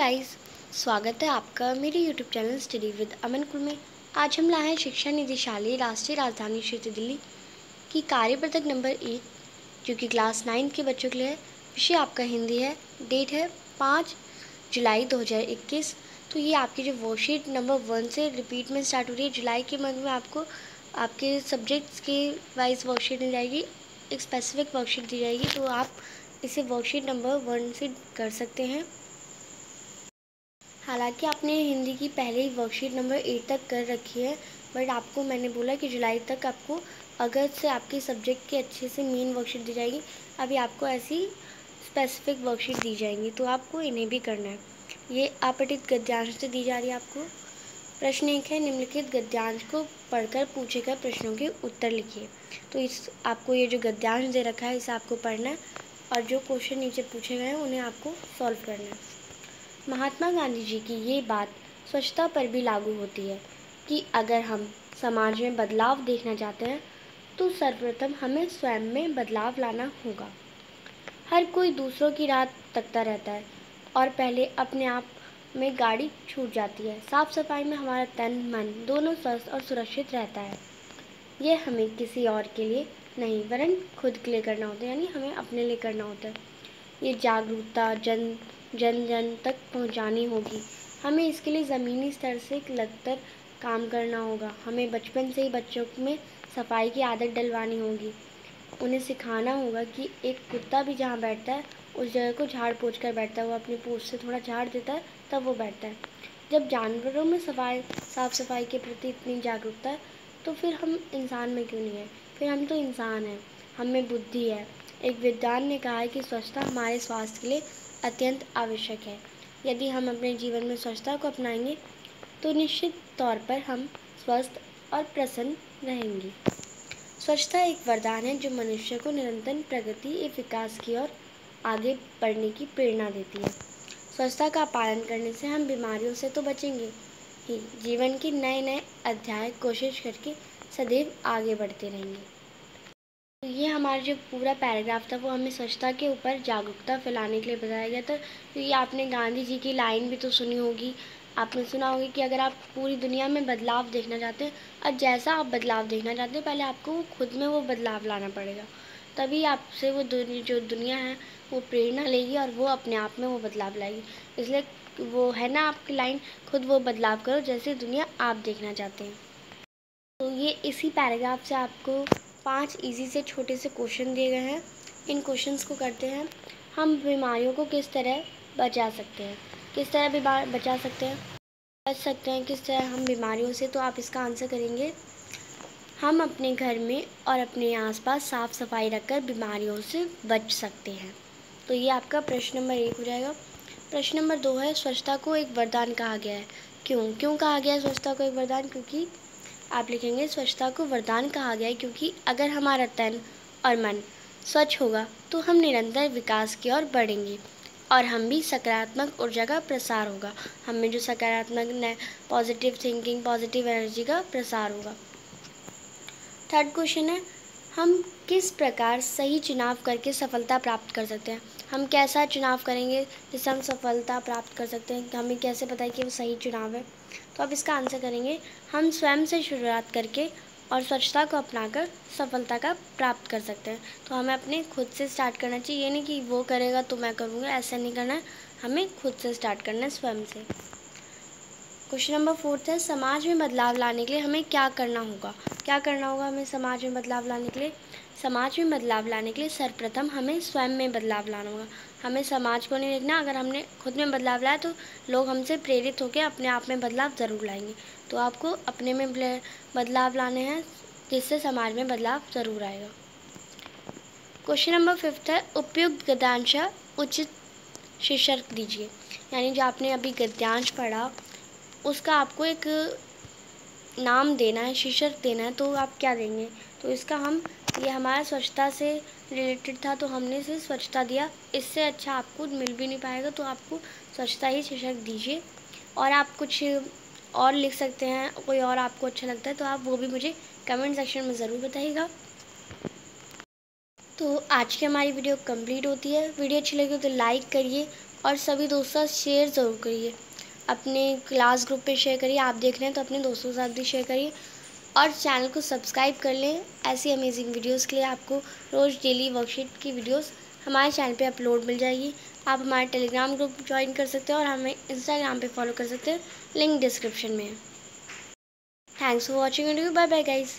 Guys स्वागत है आपका मेरे YouTube channel study with Aman Kul में। आज हम लाए हैं शिक्षा निदेशालय राष्ट्रीय राजधानी क्षेत्र दिल्ली की कार्यपत्रक नंबर एक जो कि क्लास नाइन्थ के बच्चों के लिए विषय आपका हिंदी है। डेट है पाँच जुलाई 2021 तो ये आपकी जो वर्कशीट नंबर वन से रिपीट में स्टार्ट हो रही है। जुलाई के मंथ में आपको आपके सब्जेक्ट्स के वाइज वर्कशीट दी जाएगी। एक स्पेसिफिक वर्कशीट दी जाएगी। तो आप इसे वर्कशीट नंबर वन से कर सकते हैं। हालाँकि आपने हिंदी की पहले ही वर्कशीट नंबर एट तक कर रखी है बट आपको मैंने बोला कि जुलाई तक आपको अगस्त से आपके सब्जेक्ट की अच्छे से मेन वर्कशीट दी जाएगी। अभी आपको ऐसी स्पेसिफिक वर्कशीट दी जाएँगी तो आपको इन्हें भी करना है। ये अपठित गद्यांश से दी जा रही है आपको। प्रश्न एक है, निम्नलिखित गद्यांश को पढ़कर पूछे गए प्रश्नों के उत्तर लिखिए। तो इस, आपको ये जो गद्यांश दे रखा है, इसे आपको पढ़ना है और जो क्वेश्चन नीचे पूछे गए हैं, उन्हें आपको सॉल्व करना है। महात्मा गांधी जी की ये बात स्वच्छता पर भी लागू होती है कि अगर हम समाज में बदलाव देखना चाहते हैं तो सर्वप्रथम हमें स्वयं में बदलाव लाना होगा। हर कोई दूसरों की राह तकता रहता है और पहले अपने आप में गाड़ी छूट जाती है। साफ़ सफ़ाई में हमारा तन, मन दोनों स्वस्थ और सुरक्षित रहता है। यह हमें किसी और के लिए नहीं, वरन खुद के लिए करना होता है, यानी हमें अपने लिए करना होता है। ये जागरूकता, जन जन जन तक पहुंचानी होगी। हमें इसके लिए ज़मीनी स्तर से लगकर काम करना होगा। हमें बचपन से ही बच्चों में सफ़ाई की आदत डलवानी होगी। उन्हें सिखाना होगा कि एक कुत्ता भी जहाँ बैठता है, उस जगह को झाड़ पोछ कर बैठता है। वो अपनी पूछ से थोड़ा झाड़ देता है, तब वो बैठता है। जब जानवरों में सफ़ाई साफ़ सफ़ाई के प्रति इतनी जागरूकता है तो फिर हम इंसान में क्यों नहीं है? फिर हम तो इंसान हैं। हम बुद्धि है। एक विद्वान ने कहा है कि स्वच्छता हमारे स्वास्थ्य के लिए अत्यंत आवश्यक है। यदि हम अपने जीवन में स्वच्छता को अपनाएँगे तो निश्चित तौर पर हम स्वस्थ और प्रसन्न रहेंगे। स्वच्छता एक वरदान है जो मनुष्य को निरंतर प्रगति एवं विकास की ओर आगे बढ़ने की प्रेरणा देती है। स्वच्छता का पालन करने से हम बीमारियों से तो बचेंगे ही। जीवन के नए नए अध्याय कोशिश करके सदैव आगे बढ़ते रहेंगे। ये हमारा जो पूरा पैराग्राफ था, वो हमें स्वच्छता के ऊपर जागरूकता फैलाने के लिए बताया गया था। तो आपने गांधी जी की लाइन भी तो सुनी होगी। आपने सुना होगा कि अगर आप पूरी दुनिया में बदलाव देखना चाहते हैं, और जैसा आप बदलाव देखना चाहते हैं, पहले आपको खुद में वो बदलाव लाना पड़ेगा। तभी आपसे वो जो दुनिया है, वो प्रेरणा लेगी और वो अपने आप में वो बदलाव लाएगी। इसलिए वो है ना आपकी लाइन, खुद वो बदलाव करो जैसे दुनिया आप देखना चाहते हैं। तो ये इसी पैराग्राफ से आपको पाँच इजी से छोटे से क्वेश्चन दिए गए हैं। इन क्वेश्चंस को करते हैं, हम बीमारियों को किस तरह बचा सकते हैं? किस तरह बीमार बचा सकते हैं? बच सकते हैं, किस तरह हम बीमारियों से? तो आप इसका आंसर करेंगे। हम अपने घर में और अपने आसपास साफ़ सफ़ाई रखकर बीमारियों से बच सकते हैं। तो ये आपका प्रश्न नंबर एक हो जाएगा। प्रश्न नंबर दो है, स्वच्छता को एक वरदान कहा गया है। क्यों? क्यों कहा गया है स्वच्छता को एक वरदान? क्योंकि आप लिखेंगे, स्वच्छता को वरदान कहा गया है क्योंकि अगर हमारा तन और मन स्वच्छ होगा तो हम निरंतर विकास की ओर बढ़ेंगे और हम भी सकारात्मक ऊर्जा का प्रसार होगा। हमें जो सकारात्मक न पॉजिटिव थिंकिंग पॉजिटिव एनर्जी का प्रसार होगा। थर्ड क्वेश्चन है, हम किस प्रकार सही चुनाव करके सफलता प्राप्त कर सकते हैं? हम कैसा चुनाव करेंगे जिससे हम सफलता प्राप्त कर सकते हैं? हमें कैसे पता है कि वो सही चुनाव है? तो आप इसका आंसर करेंगे। हम स्वयं से शुरुआत करके और स्वच्छता को अपनाकर सफलता का प्राप्त कर सकते हैं। तो हमें अपने खुद से स्टार्ट करना चाहिए। ये नहीं कि वो करेगा तो मैं करूँगा, ऐसा नहीं करना है। हमें खुद से स्टार्ट करना है स्वयं से। क्वेश्चन नंबर फोर्थ है समाज में बदलाव लाने के लिए हमें क्या करना होगा? क्या करना होगा हमें समाज में बदलाव लाने के लिए? समाज में बदलाव लाने के लिए सर्वप्रथम हमें स्वयं में बदलाव लाना होगा। हमें समाज को नहीं देखना। अगर हमने खुद में बदलाव लाया तो लोग हमसे प्रेरित होकर अपने आप में बदलाव ज़रूर लाएँगे। तो आपको अपने में बदलाव लाने हैं जिससे समाज में बदलाव ज़रूर आएगा। क्वेश्चन नंबर फिफ्थ है, उपयुक्त गद्यांश उचित शीर्षक दीजिए। यानी जो आपने अभी गद्यांश पढ़ा, उसका आपको एक नाम देना है, शीर्षक देना है तो आप क्या देंगे? तो इसका हम ये हमारा स्वच्छता से रिलेटेड था तो हमने इसे स्वच्छता दिया। इससे अच्छा आपको मिल भी नहीं पाएगा तो आपको स्वच्छता ही शीर्षक दीजिए। और आप कुछ और लिख सकते हैं, कोई और आपको अच्छा लगता है तो आप वो भी मुझे कमेंट सेक्शन में ज़रूर बताइएगा। तो आज की हमारी वीडियो कंप्लीट होती है। वीडियो अच्छी लगी हो तो लाइक करिए और सभी दोस्तों शेयर ज़रूर करिए। अपने क्लास ग्रुप पे शेयर करिए। आप देख रहे हैं तो अपने दोस्तों के साथ भी शेयर करिए। और चैनल को सब्सक्राइब कर लें। ऐसी अमेजिंग वीडियोस के लिए आपको रोज़ डेली वर्कशीट की वीडियोस हमारे चैनल पे अपलोड मिल जाएगी। आप हमारे टेलीग्राम ग्रुप ज्वाइन कर सकते हैं और हमें इंस्टाग्राम पे फॉलो कर सकते हैं। लिंक डिस्क्रिप्शन में। Thanks for watching video bye bye guys